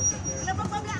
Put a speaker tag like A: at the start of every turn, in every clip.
A: ¿Lo pongo a hablar?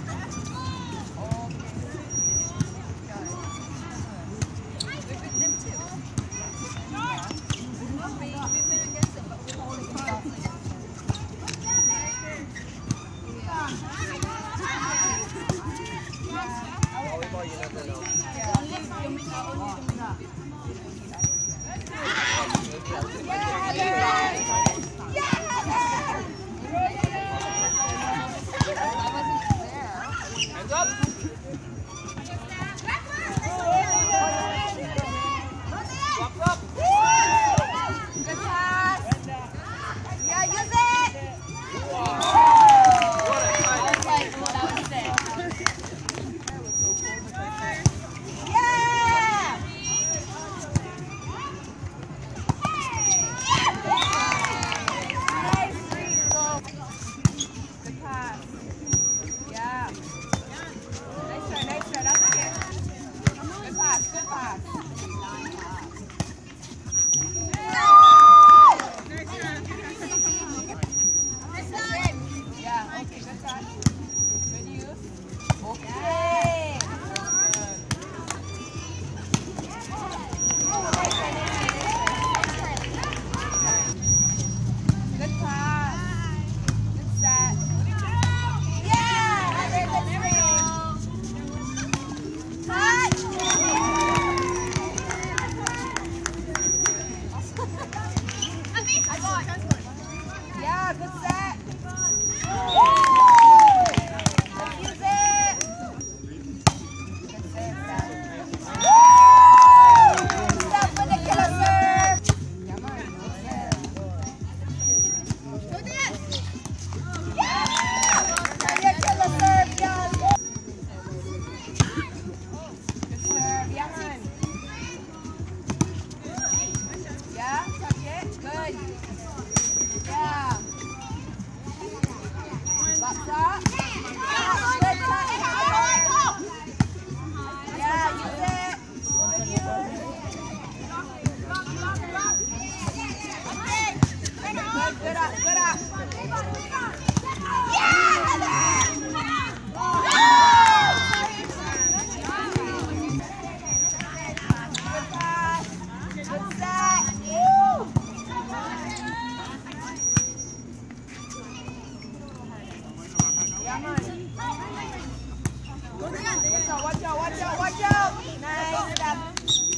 B: Watch out. Nice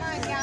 B: Mama,